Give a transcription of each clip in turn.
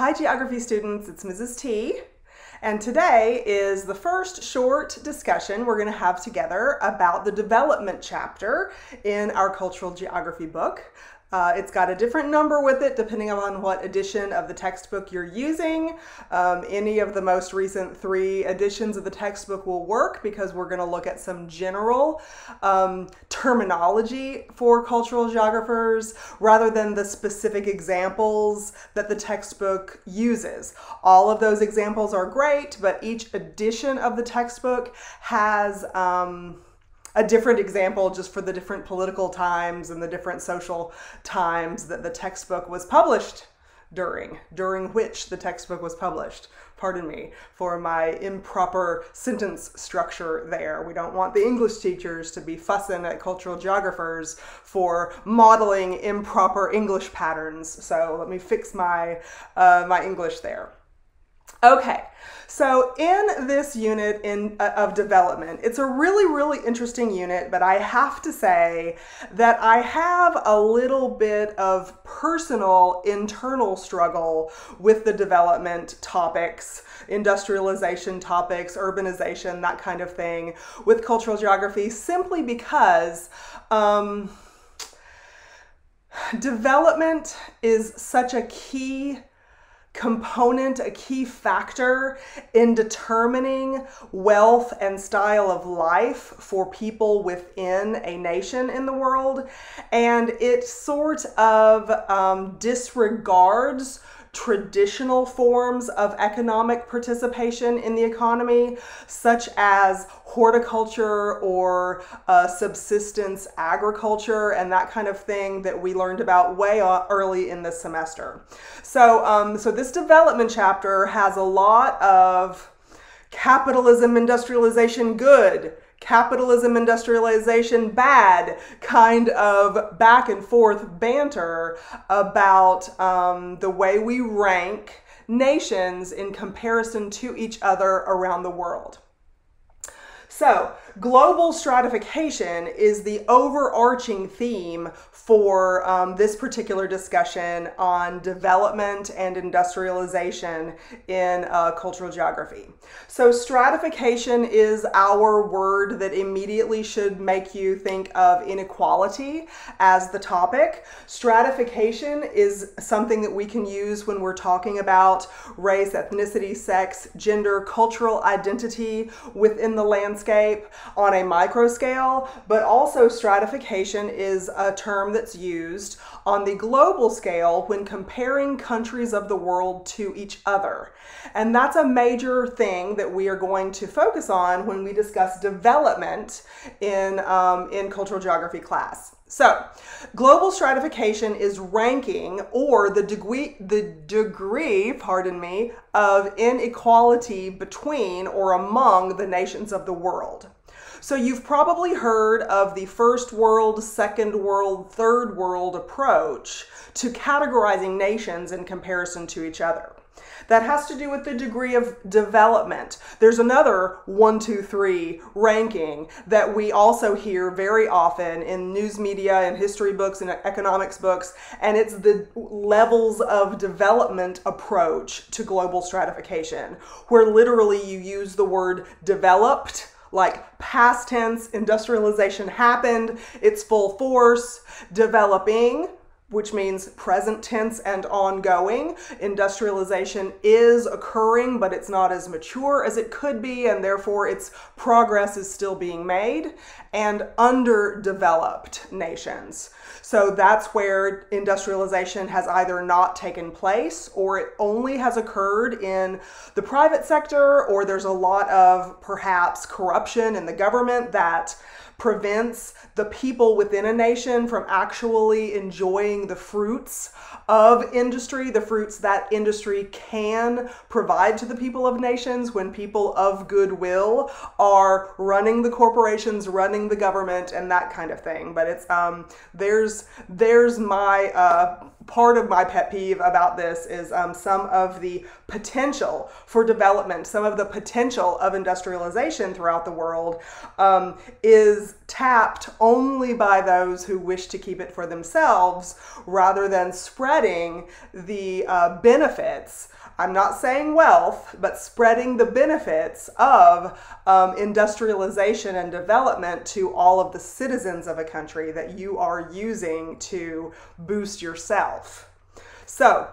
Hi, geography students, it's Mrs. T. And today is the first short discussion we're going to have together about the development chapter in our cultural geography book. Uh, it's got a different number with it depending on what edition of the textbook you're using. Um, any of the most recent three editions of the textbook will work because we're going to look at some general um, terminology for cultural geographers rather than the specific examples that the textbook uses. All of those examples are great, but each edition of the textbook has um, a different example just for the different political times and the different social times that the textbook was published during, during which the textbook was published. Pardon me for my improper sentence structure there. We don't want the English teachers to be fussing at cultural geographers for modeling improper English patterns. So let me fix my, uh, my English there. Okay, so in this unit in, uh, of development, it's a really, really interesting unit, but I have to say that I have a little bit of personal internal struggle with the development topics, industrialization topics, urbanization, that kind of thing, with cultural geography, simply because um, development is such a key component, a key factor in determining wealth and style of life for people within a nation in the world. And it sort of um, disregards traditional forms of economic participation in the economy, such as horticulture or uh, subsistence agriculture and that kind of thing that we learned about way early in this semester. So, um, so this development chapter has a lot of capitalism, industrialization good, capitalism, industrialization bad kind of back and forth banter about um, the way we rank nations in comparison to each other around the world. So, global stratification is the overarching theme for um, this particular discussion on development and industrialization in uh, cultural geography. So, stratification is our word that immediately should make you think of inequality as the topic. Stratification is something that we can use when we're talking about race, ethnicity, sex, gender, cultural identity within the landscape on a micro scale, but also stratification is a term that's used on the global scale when comparing countries of the world to each other. And that's a major thing that we are going to focus on when we discuss development in, um, in cultural geography class. So, global stratification is ranking or the degree the degree, pardon me, of inequality between or among the nations of the world. So you've probably heard of the first world, second world, third world approach to categorizing nations in comparison to each other. That has to do with the degree of development. There's another one, two, three ranking that we also hear very often in news media and history books and economics books, and it's the levels of development approach to global stratification, where literally you use the word developed like past tense, industrialization happened, it's full force, developing, which means present tense and ongoing. Industrialization is occurring, but it's not as mature as it could be, and therefore its progress is still being made. And underdeveloped nations. So that's where industrialization has either not taken place or it only has occurred in the private sector, or there's a lot of perhaps corruption in the government that prevents the people within a nation from actually enjoying the fruits of industry, the fruits that industry can provide to the people of nations when people of goodwill are running the corporations, running the government, and that kind of thing. But it's um, there's there's my uh, part of my pet peeve about this is um, some of the potential for development, some of the potential of industrialization throughout the world um, is tapped only by those who wish to keep it for themselves rather than spreading the uh, benefits I'm not saying wealth, but spreading the benefits of um, industrialization and development to all of the citizens of a country that you are using to boost yourself. So,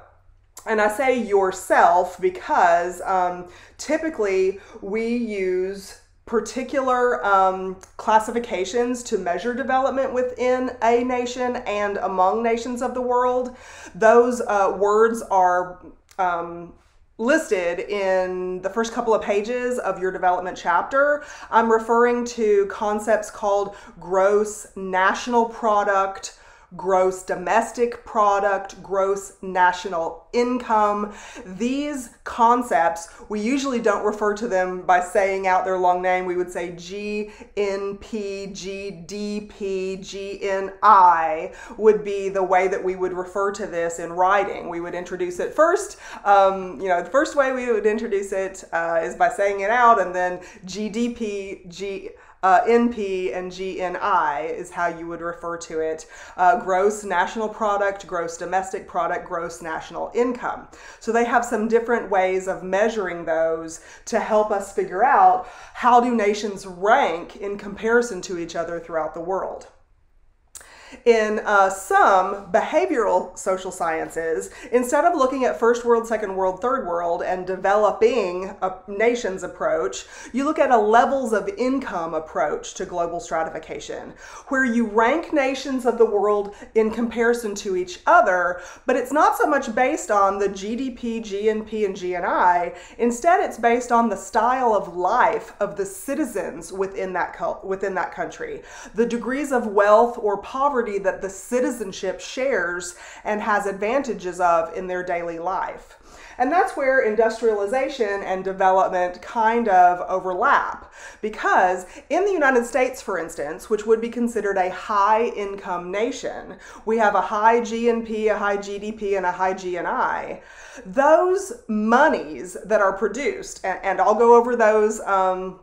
and I say yourself because um, typically we use particular um, classifications to measure development within a nation and among nations of the world. Those uh, words are um, listed in the first couple of pages of your development chapter. I'm referring to concepts called gross national product, gross domestic product, gross national income. These concepts, we usually don't refer to them by saying out their long name. We would say GNP, GDP, GNI would be the way that we would refer to this in writing. We would introduce it first. Um, you know, the first way we would introduce it uh, is by saying it out, and then GDP, G uh, NP and GNI is how you would refer to it. Uh, gross national product, gross domestic product, gross national income. So they have some different ways of measuring those to help us figure out how do nations rank in comparison to each other throughout the world. In uh, some behavioral social sciences, instead of looking at first world, second world, third world, and developing a nation's approach, you look at a levels of income approach to global stratification, where you rank nations of the world in comparison to each other, but it's not so much based on the GDP, GNP, and GNI. Instead, it's based on the style of life of the citizens within that, within that country, the degrees of wealth or poverty poverty that the citizenship shares and has advantages of in their daily life. And that's where industrialization and development kind of overlap. Because in the United States, for instance, which would be considered a high income nation, we have a high GNP, a high GDP, and a high GNI. Those monies that are produced, and, and I'll go over those. Um,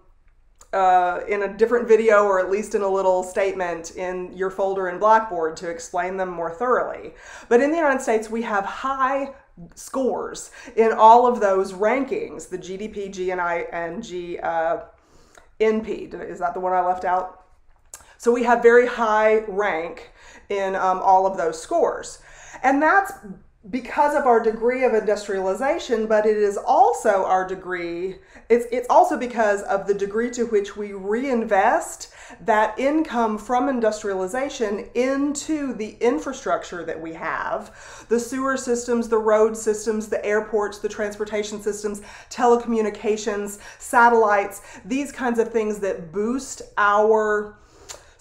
uh, in a different video or at least in a little statement in your folder in Blackboard to explain them more thoroughly. But in the United States, we have high scores in all of those rankings the GDP, GNI, and G, uh. Is that the one I left out? So we have very high rank in um, all of those scores. And that's because of our degree of industrialization, but it is also our degree, it's, it's also because of the degree to which we reinvest that income from industrialization into the infrastructure that we have. The sewer systems, the road systems, the airports, the transportation systems, telecommunications, satellites, these kinds of things that boost our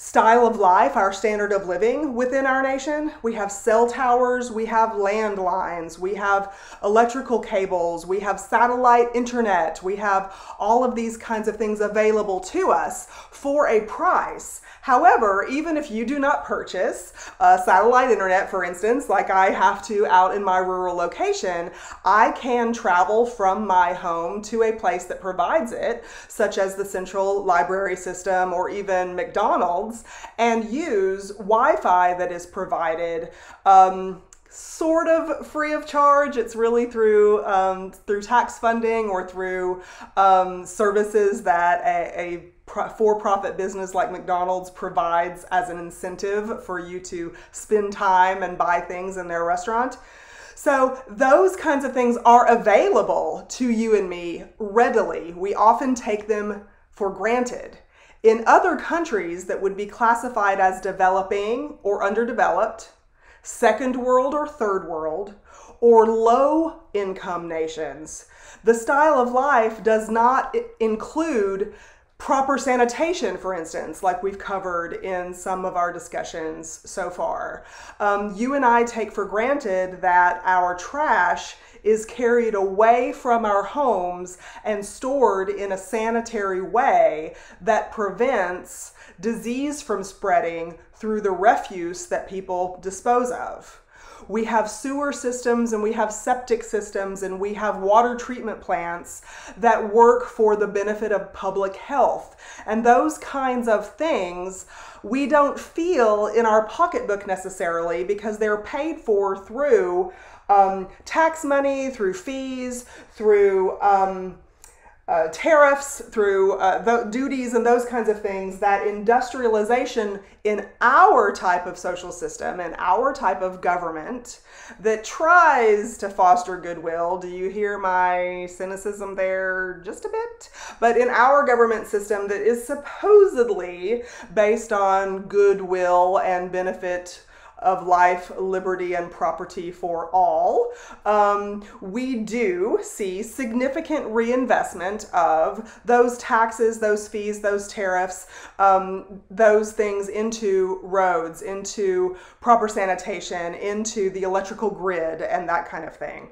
style of life, our standard of living within our nation. We have cell towers, we have landlines, we have electrical cables, we have satellite internet, we have all of these kinds of things available to us for a price. However, even if you do not purchase uh, satellite internet, for instance, like I have to out in my rural location, I can travel from my home to a place that provides it, such as the central library system or even McDonald's, and use Wi Fi that is provided. Um, sort of free of charge. It's really through um, through tax funding or through um, services that a, a for profit business like McDonald's provides as an incentive for you to spend time and buy things in their restaurant. So, those kinds of things are available to you and me readily. We often take them for granted. In other countries that would be classified as developing or underdeveloped, second world or third world, or low income nations, the style of life does not include proper sanitation, for instance, like we've covered in some of our discussions so far. Um, you and I take for granted that our trash is carried away from our homes and stored in a sanitary way that prevents disease from spreading through the refuse that people dispose of. we have sewer systems and we have septic systems and we have water treatment plants that work for the benefit of public health. And those kinds of things we don't feel in our pocketbook necessarily because they're paid for through um, tax money, through fees, through um, uh, tariffs, through uh, duties and those kinds of things, that industrialization in our type of social system and our type of government that tries to foster goodwill. Do you hear my cynicism there just a bit? But in our government system that is supposedly based on goodwill and benefit of life, liberty, and property for all, um, we do see significant reinvestment of those taxes, those fees, those tariffs, um, those things into roads, into proper sanitation, into the electrical grid, and that kind of thing.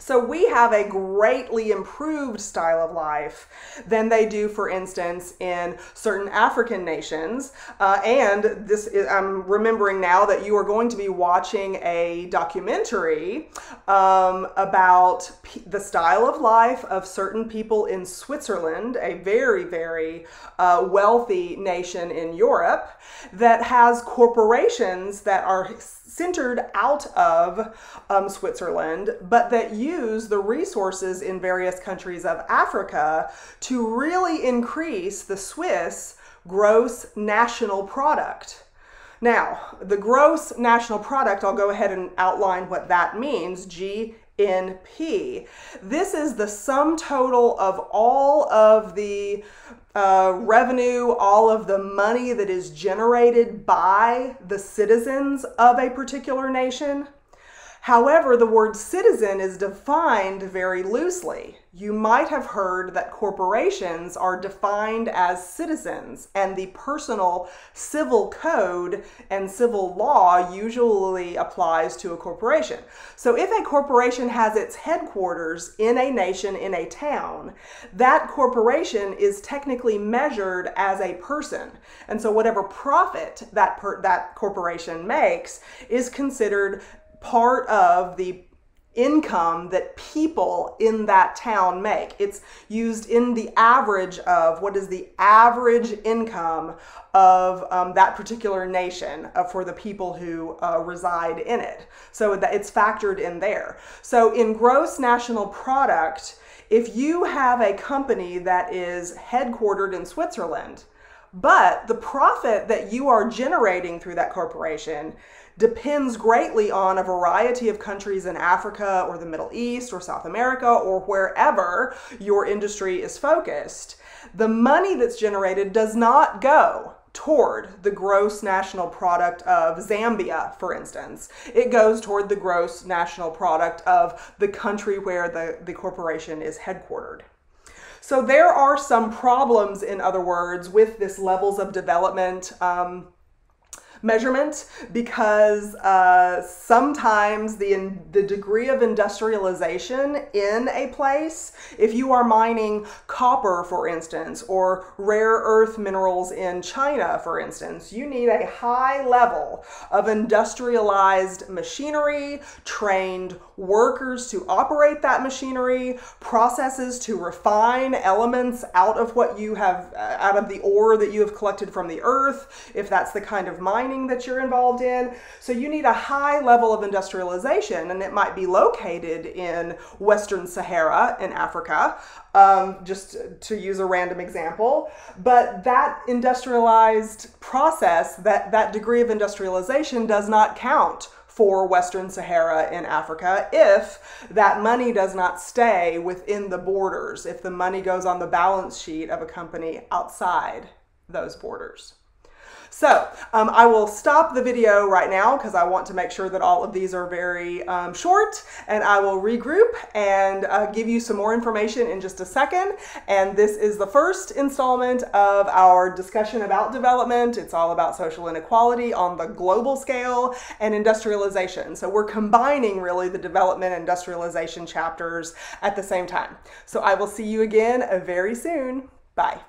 So we have a greatly improved style of life than they do, for instance, in certain African nations. Uh, and this is, I'm remembering now that you are going to be watching a documentary um, about the style of life of certain people in Switzerland, a very, very uh, wealthy nation in Europe that has corporations that are centered out of um, Switzerland, but that use the resources in various countries of Africa to really increase the Swiss gross national product. Now, the gross national product, I'll go ahead and outline what that means. GNP. This is the sum total of all of the uh, revenue, all of the money that is generated by the citizens of a particular nation. However, the word citizen is defined very loosely. You might have heard that corporations are defined as citizens, and the personal civil code and civil law usually applies to a corporation. So, if a corporation has its headquarters in a nation, in a town, that corporation is technically measured as a person. And so, whatever profit that, that corporation makes is considered part of the income that people in that town make. It's used in the average of what is the average income of um, that particular nation uh, for the people who uh, reside in it. So that it's factored in there. So in gross national product, if you have a company that is headquartered in Switzerland, but the profit that you are generating through that corporation depends greatly on a variety of countries in Africa or the Middle East or South America or wherever your industry is focused. The money that's generated does not go toward the gross national product of Zambia, for instance. It goes toward the gross national product of the country where the, the corporation is headquartered. So there are some problems, in other words, with this levels of development. Um, measurement because uh, sometimes the, in, the degree of industrialization in a place, if you are mining copper, for instance, or rare earth minerals in China, for instance, you need a high level of industrialized machinery, trained workers to operate that machinery, processes to refine elements out of what you have, uh, out of the ore that you have collected from the earth, if that's the kind of mining mining that you're involved in. So you need a high level of industrialization, and it might be located in Western Sahara in Africa, um, just to use a random example. But that industrialized process, that, that degree of industrialization does not count for Western Sahara in Africa if that money does not stay within the borders, if the money goes on the balance sheet of a company outside those borders. So um, I will stop the video right now because I want to make sure that all of these are very um, short and I will regroup and uh, give you some more information in just a second. And this is the first installment of our discussion about development. It's all about social inequality on the global scale and industrialization. So we're combining really the development and industrialization chapters at the same time. So I will see you again very soon. Bye.